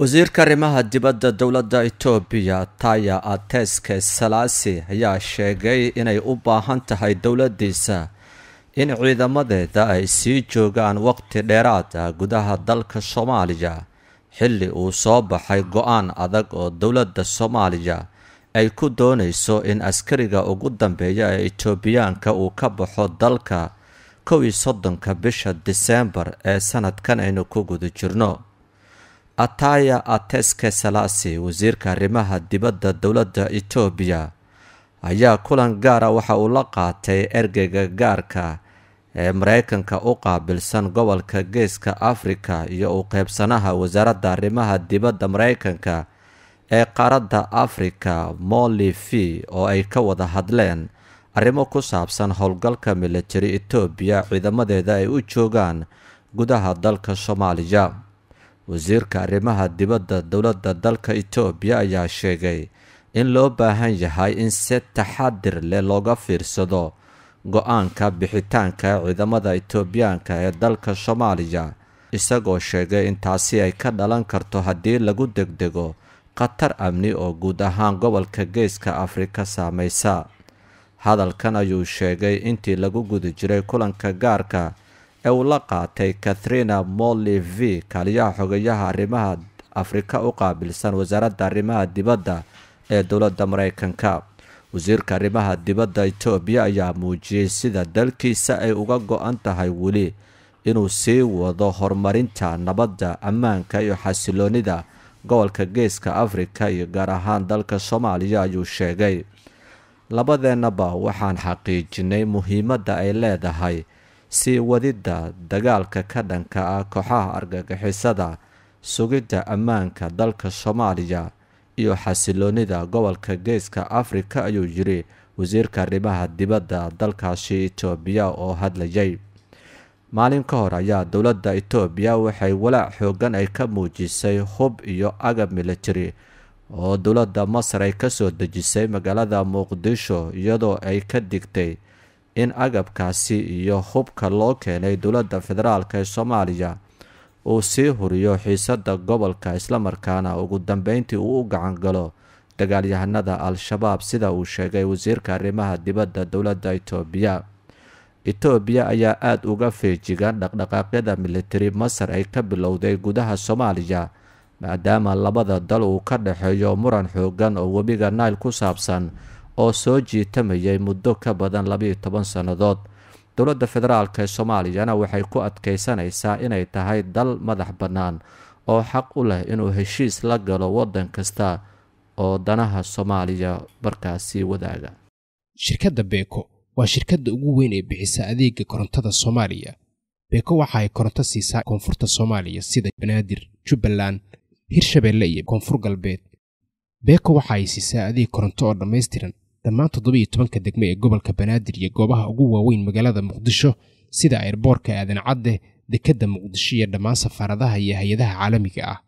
wasiirka arrimaha dibadda dowladda itoobiya taya ateske salaasi ayaa sheegay inay u baahan tahay dowladdiisa in ciidamadeeda ay sii joogaan waqti dheeraad ah gudaha dalka soomaaliya xilli uu soo baxay go'aan adag oo dowladda soomaaliya ay ku doonayso in askariga ugu dambeeya ee itoobiyaanka uu ka baxo dalka kow iyo soddonka bisha diseembar ee sanadkan aynu ku guda jirno ataya ateske salaasi wasiirka arrimaha dibadda dowladda itoobiya ayaa kulan gaara waxa uu la qaatay ergeyga gaarka ee mareykanka u qaabilsan gobolka geeska afrika iyo u qeybsanaha wasaaradda arrimaha dibadda mareykanka ee qaaradda afrika molly v oo ay ka wada hadleen arrimo ku saabsan howlgalka militari itoobiya ciidamadeeda ay u joogaan gudaha dalka soomaaliya wasiirka arrimaha dibadda dowladda dalka itoobiya ayaa sheegay in loo baahan yahay in si taxadir leh looga fiirsado go'aanka bixitaanka ciidamada itoobiyaanka ee dalka soomaaliya isagoo sheegay in taasi ay ka dhalan karto haddii lagu degdego khatar amni oo guud ahaan gobolka geeska afrika saameysa. Hadalkan ayuu sheegay intii lagu guda jiray kulanka gaarka ee uu la qaatay katharina molly v kaaliyaha xogeyaha arrimaha afrika u qaabilsan wasaaradda arrimaha dibadda ee dowladda mareykanka wasiirka arrimaha dibadda itoobiya ayaa muujiyey sida dalkiisa ay uga go-an tahay weli inuu sii wado horumarinta nabadda ammaanka iyo xasiloonida gobolka geeska afrika iyo gaar ahaan dalka soomaaliya ayuu sheegay. Labadeennaba waxaan xaqiijinay muhiimadda ay leedahay sii wadidda dagaalka ka dhanka ah kooxaha argagixisada sugidda ammaanka dalka soomaaliya iyo xasiloonida gobolka geeska afrika ayuu yiri wasiirka arrimaha dibadda dalkaasi itoobiya oo hadlayay. Maalin ka hor ayaa dowladda itoobiya waxay walaac xoogan ay ka muujisay hub iyo agab militari oo dowladda masar ay ka soo dejisay magaalada muqdisho iyadoo ay ka digtay in agabkaasi iyo hubka loo keenay dowladda federaalk ee soomaaliya uu sii huriyo xiisadda gobolka islamarkaana ugu dambeyntii uu u gacan galo dagaalyahanada al-shabaab sida uu sheegay wasiirka arrimaha dibadda dowladda itoobiya. Itoobiya ayaa aada uga feejigan dhaqdhaqaaqyada militari masar ay ka bilowday gudaha soomaaliya maadaama labada dal uu ka dhexeeyo muran xoogan oo webiga nail ku saabsan oo soo jiitamayay muddo ka badan labiiyo toban sannadood. Dowladda federaalk ee soomaaliyana waxay ku adkeysanaysaa inay tahay dal madax bannaan oo xaq u leh inuu heshiis la galo waddan kasta oo danaha soomaaliya markaasi wadaaga. Shirkadda beeko waa shirkadda ugu weyn ee bixisa adeega korontada soomaaliya. Beeko waxa ay koronto siisaa koonfurta soomaaliya sida banaadir jubbaland hirshabeelle iyo koonfur galbeed. Beeko waxa ay siisaa adeeg koronto oo dhammaystiran dhammaan toddobiiyo tobanka degmo ee gobolka banaadir iyo goobaha ugu waaweyn magaalada muqdisho sida airboorka aadan cadde dekedda muqdisho iyo dhammaan safaaradaha iyo hay'adaha caalamiga ah